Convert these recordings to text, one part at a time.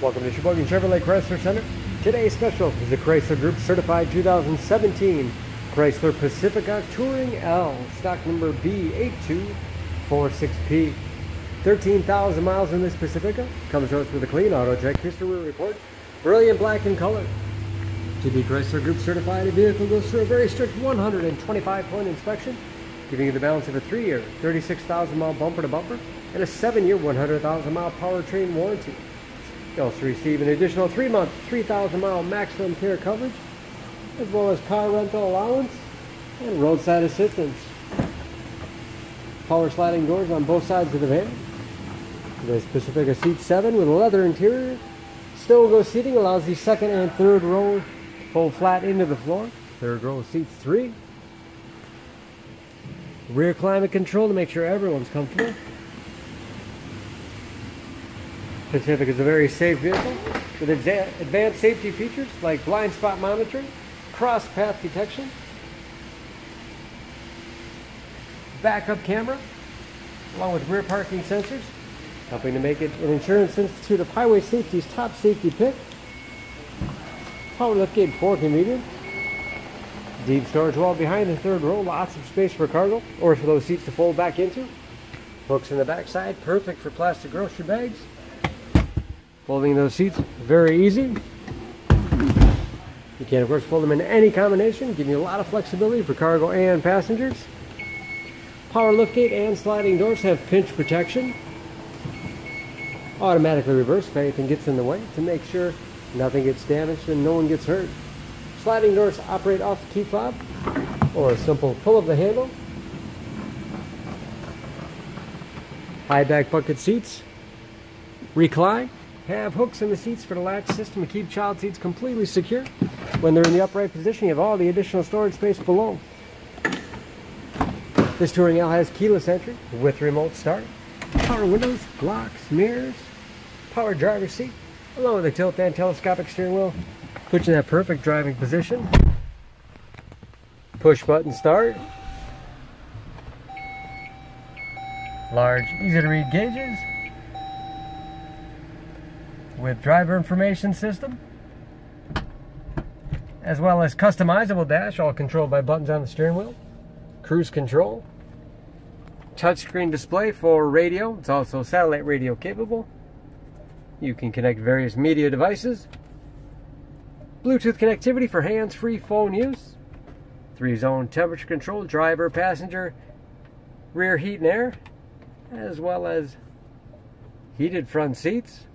Welcome to Sheboygan Chevrolet Chrysler Center. Today's special is the Chrysler Group Certified 2017 Chrysler Pacifica Touring L, stock number B8246P. 13,000 miles in this Pacifica. Comes to us with a clean auto check history report. Brilliant black in color. To be Chrysler Group certified, a vehicle goes through a very strict 125 point inspection, giving you the balance of a three year, 36,000 mile bumper to bumper, and a seven year, 100,000 mile powertrain warranty. You also receive an additional three month, 3,000 mile maximum care coverage, as well as car rental allowance and roadside assistance. Power sliding doors on both sides of the van. This Pacifica Seat 7 with a leather interior. Stow 'n Go seating allows the second and third row Fold flat into the floor. Third row seats three. Rear climate control to make sure everyone's comfortable. Pacifica is a very safe vehicle with advanced safety features like blind spot monitoring, cross path detection, backup camera, along with rear parking sensors, helping to make it an Insurance Institute of Highway Safety's top safety pick. Power liftgate for convenience. Deep storage wall behind the third row, lots of space for cargo or for those seats to fold back into. Hooks in the backside, perfect for plastic grocery bags. Folding those seats, very easy. You can of course fold them in any combination, giving you a lot of flexibility for cargo and passengers. Power liftgate and sliding doors have pinch protection. Automatically reverse if anything gets in the way to make sure Nothing gets damaged and no one gets hurt. Sliding doors operate off the key fob or a simple pull of the handle. High back bucket seats. Recline. Have hooks in the seats for the latch system to keep child seats completely secure. When they're in the upright position, you have all the additional storage space below. This Touring L has keyless entry with remote start, power windows, locks, mirrors, power driver seat, along with a tilt and telescopic steering wheel, puts you in that perfect driving position. Push button start. Large, easy to read gauges. With driver information system. As well as customizable dash, all controlled by buttons on the steering wheel. Cruise control. Touchscreen display for radio. It's also satellite radio capable. You can connect various media devices. Bluetooth connectivity for hands-free phone use. Three-zone temperature control, driver, passenger, rear heat and air, as well as heated front seats.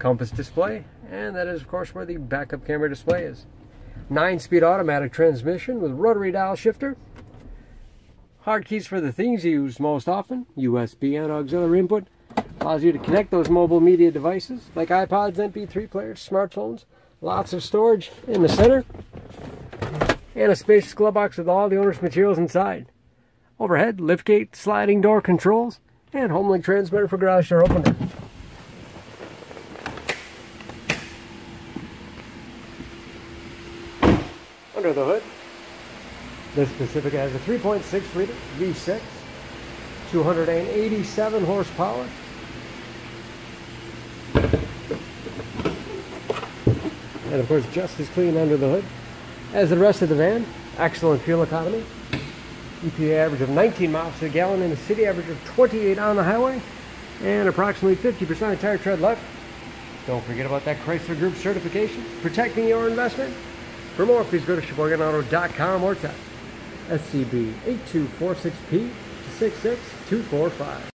Compass display, and that is of course where the backup camera display is. 9-speed automatic transmission with rotary dial shifter. Hard keys for the things you use most often, USB and auxiliary input, Allows you to connect those mobile media devices like iPods, MP3 players, smartphones. Lots of storage in the center. And a spacious glove box with all the owner's materials inside. Overhead, liftgate, sliding door controls, and HomeLink transmitter for garage door opener. Under the hood, this Pacifica has a 3.6 liter V6, 287 horsepower, and of course just as clean under the hood as the rest of the van. Excellent fuel economy. EPA average of 19 miles per gallon in the city, average of 28 on the highway, and approximately 50% of tire tread left. Don't forget about that Chrysler Group certification, protecting your investment. For more, please go to SheboyganAuto.com or text SCB 8246P to 66245.